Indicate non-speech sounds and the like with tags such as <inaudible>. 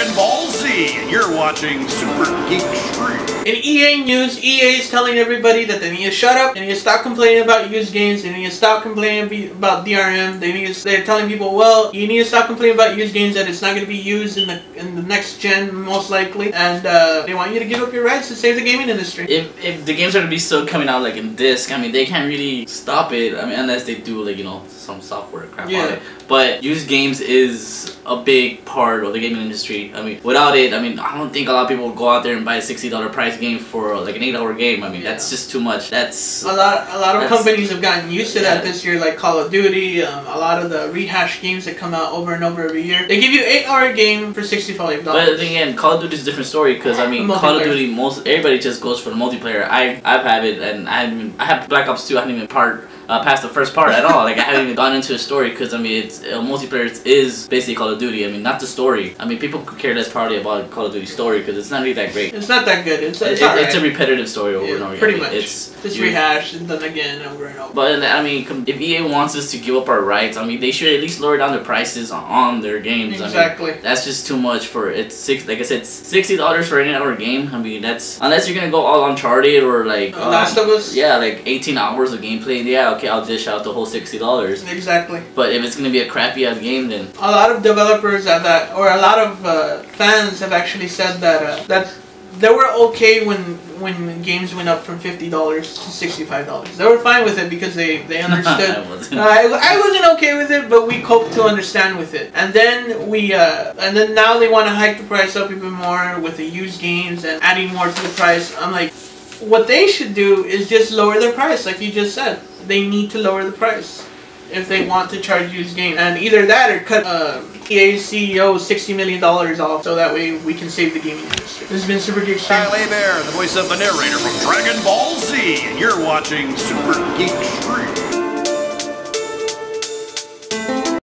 Dragon Ball Z, and you're watching Super Geek Stream. In EA news, EA is telling everybody that they need to shut up, they need to stop complaining about used games, they need to stop complaining about DRM, they need to, they're telling people, well, you need to stop complaining about used games that it's not going to be used in the in the next gen, most likely, and uh, they want you to give up your rights to save the gaming industry. If, if the games are gonna be still coming out like in disc, I mean they can't really stop it. I mean unless they do like you know some software crap Yeah. on it. But used games is a big part of the gaming industry. I mean without it, I mean I don't think a lot of people will go out there and buy a sixty dollar price game for like an eight hour game. I mean that's just too much. That's A lot, a lot of companies have gotten used to that this year, like Call of Duty. Um, a lot of the rehash games that come out over and over every year. They give you eight hour game for sixty five But dollars. then again, Call of Duty is a different story because I mean, Call of Duty, most everybody just goes for the multiplayer. I I've had it, and I haven't I have Black Ops 2. I haven't even part uh, past the first part at all. Like I haven't even gone into the story because I mean, it's uh, multiplayer is basically Call of Duty. I mean, not the story. I mean, people could care less probably about Call of Duty story because it's not really that great. It's not that good. It's, it's, it- alright. it's a repetitive story over Yeah, and over. again. pretty much. It's Just rehashed and done again over and over. But I mean, if EA wants us to give up our rights, I mean, they should at least lower down the prices on their games. I mean, Exactly. that's just too much for it's six. Like I said, sixty dollars for an eight-hour game. I mean, that's unless you're gonna go all Uncharted or like Uh, Last of Us? Yeah, like eighteen hours of gameplay. Yeah, okay, I'll dish out the whole sixty dollars. Exactly. But if it's gonna be a crappy ass game, then A lot of developers at that, or a lot of uh, fans have actually said that uh, that they were okay when when games went up from fifty dollars to sixty five dollars. They were fine with it because they they <laughs> understood. I wasn't. Uh, I, I wasn't okay with it, but we coped to understand with it. And then we, uh, and then now they want to hike the price up even more with the used games and adding more to the price. I'm like, what they should do is just lower their price, like you just said. They need to lower the price if they want to charge used game. and either that or cut uh, EA's CEO sixty million dollars off, so that way we can save the gaming industry. This has been Super Geek Stream. Kyle Hebert, the voice of the narrator from Dragon Ball Z, and you're watching Super Geek Stream.